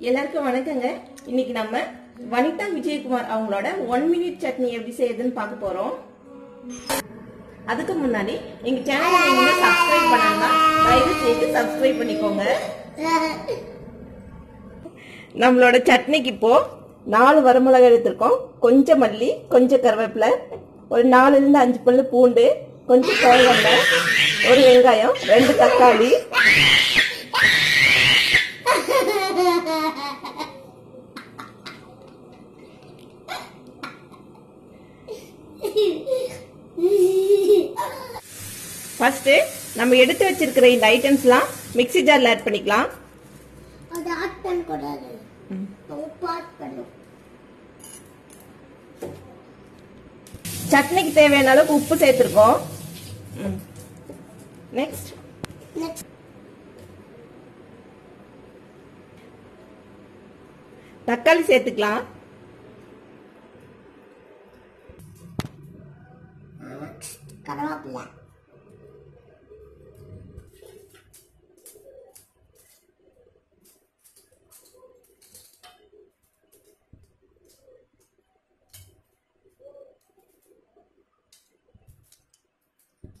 எல்லாருக்கும் வணக்கங்க. இன்னைக்கு நம்ம வனிதா விஜயகுமார் அவங்களோட ஒன் மினிட் சட்னி எப்படி செய்யுதுன்னு பார்க்க போறோம். அதுக்கு முன்னாடி எங்க சேனலை நீங்க சப்ஸ்கிரைப் பண்ணாங்க தயவு செய்து சப்ஸ்கிரைப் பண்ணிக்கோங்க. நம்மளோட சட்னிக்கு இப்போ நாலு வரமிளகாய் எடுத்திருக்கோம். கொஞ்சம் மல்லி கொஞ்சம் கருவேப்பிலை ஒரு நாலுல இருந்து அஞ்சு பல்லு பூண்டு கொஞ்சம் தேவையான ஒரு வெங்காயம் ரெண்டு தக்காளி ஃபர்ஸ்ட் நம்ம எடுத்து வச்சிருக்கிற இந்த ஐட்டம்ஸ்லாம் மிக்ஸி ஜார்ல ஆட் பண்ணிக்கலாம். அது ஆட் பண்ணக்கூடாது. உப்பு ஆட் பண்ணும். சட்னிக்கு தேவையான அளவுக்கு உப்பு சேர்த்துருக்கோம். நெக்ஸ்ட் தக்காளி சேர்த்துக்கலாம்.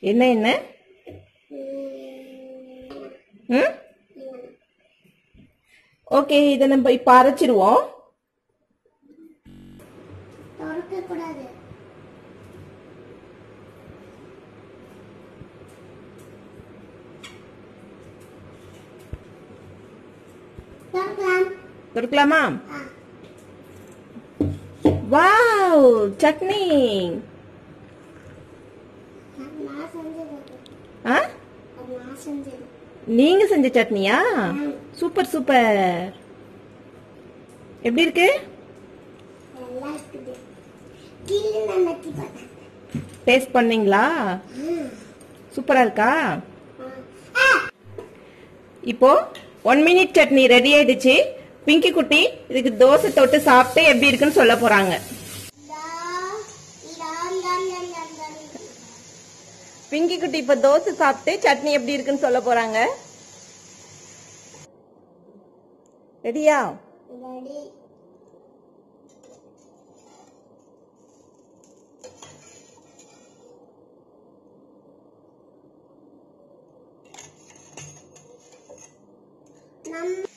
என்ன என்ன? ம்? ஓகே இதை நம்ம இப்போ அரைச்சிருவோம் திறக்கலாம். வாவ் சட்னி. ஆ? நீங்க செஞ்ச சட்னியா? Super super. எப்படி இருக்கு? டேஸ்ட் பண்ணீங்களா சூப்பரா இருக்கா? இப்போ ஒன் மினிட் சட்னி ரெடி ஆயிடுச்சு. பிங்கி குட்டி இதுக்கு தோசை தொட்டு சாப்பிட்டு எப்படி இருக்குன்னு சொல்ல போறாங்க. பிங்கி குட்டி இப்ப தோசை சாப்பிட்டு சட்னி எப்படி இருக்குன்னு சொல்ல போறாங்க. ரெடியா நம்ம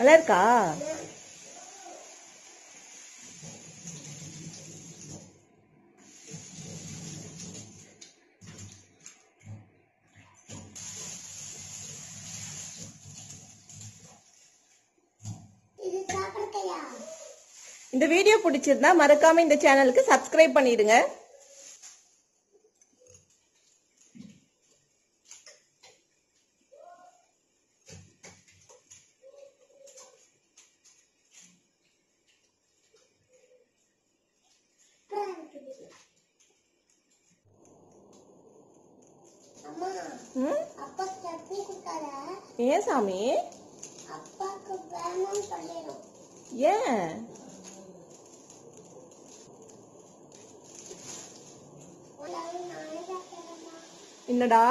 நல்லா இருக்கா இந்த வீடியோ பிடிச்சிருந்தா மறக்காம இந்த சேனலுக்கு சப்ஸ்கிரைப் பண்ணிடுங்க அம்மா ம்? அப்பா சட்னி கொடுக்காத ஏன் சாமி? ஏன்? என்னடா?